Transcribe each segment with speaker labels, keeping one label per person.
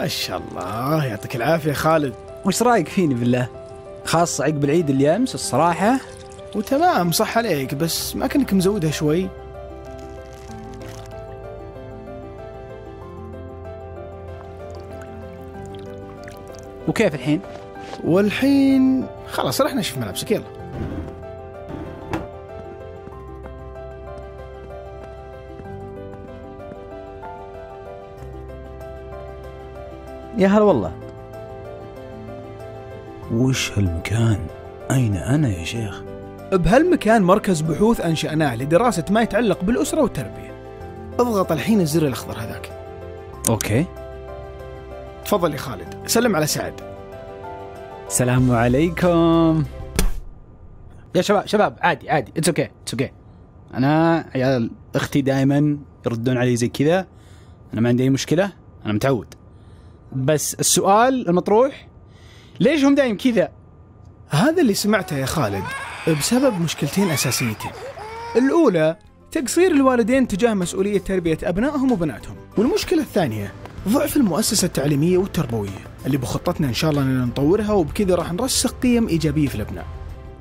Speaker 1: ما شاء الله. يعطيك العافية خالد.
Speaker 2: وش رأيك فيني بالله؟ خاصة عقب العيد اللي أمس الصراحة.
Speaker 1: وتمام صح عليك بس ما كنك مزودها شوي.
Speaker 2: وكيف الحين؟
Speaker 1: والحين خلاص رحنا نشوف ملابسك يلا.
Speaker 2: يا هلا والله. وش هالمكان؟ أين أنا يا شيخ؟
Speaker 1: بهالمكان مركز بحوث أنشأناه لدراسة ما يتعلق بالأسرة والتربية. أضغط الحين الزر الأخضر هذاك.
Speaker 2: okay.
Speaker 1: تفضل يا خالد. سلم على سعد.
Speaker 2: السلام عليكم. يا شباب شباب عادي عادي. it's okay it's okay أنا عيال أختي دائما يردون علي زي كذا. أنا ما عندي أي مشكلة. أنا متعود. بس السؤال المطروح ليش هم دايم كذا؟
Speaker 1: هذا اللي سمعته يا خالد بسبب مشكلتين أساسيتين. الأولى تقصير الوالدين تجاه مسؤولية تربية أبنائهم وبناتهم. والمشكلة الثانية ضعف المؤسسة التعليمية والتربوية اللي بخطتنا إن شاء الله أننا نطورها وبكذا راح نرسخ قيم إيجابية في الأبناء.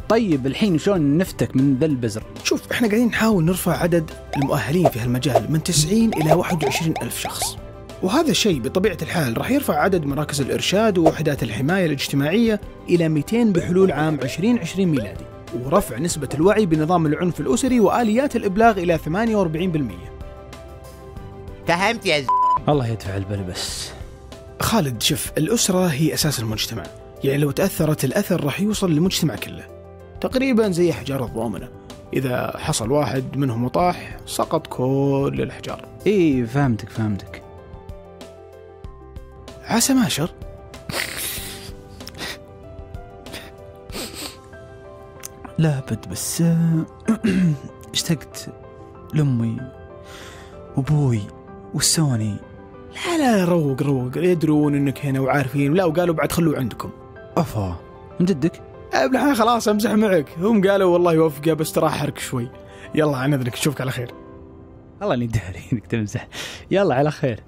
Speaker 2: طيب الحين شلون نفتك من ذا البزر؟
Speaker 1: شوف إحنا قاعدين نحاول نرفع عدد المؤهلين في هالمجال من 90 إلى 21 ألف شخص. وهذا الشيء بطبيعة الحال راح يرفع عدد مراكز الإرشاد ووحدات الحماية الاجتماعية إلى 200 بحلول عام 2020 ميلادي ورفع نسبة الوعي بنظام العنف الأسري وآليات الإبلاغ إلى 48%
Speaker 3: فهمت يا ز...
Speaker 2: الله يدفع البل بس.
Speaker 1: خالد شوف الأسرة هي أساس المجتمع يعني لو تأثرت الأثر راح يوصل للمجتمع كله. تقريبا زي أحجار الضومنة إذا حصل واحد منهم وطاح سقط كل الأحجار
Speaker 2: اي فهمتك فهمتك.
Speaker 1: عسى ماشر
Speaker 2: لا ابد بس اشتقت لأمي وأبوي والسوني.
Speaker 1: لا لا روق روق. يدرون إنك هنا وعارفين. لا وقالوا بعد خلوه عندكم.
Speaker 2: أفا من جدك؟
Speaker 1: ابلح خلاص امزح معك. هم قالوا والله يوفقه بس ترى حرك شوي. يلا عن اذنك أشوفك على خير.
Speaker 2: والله اني داري إنك تمزح. يلا على خير.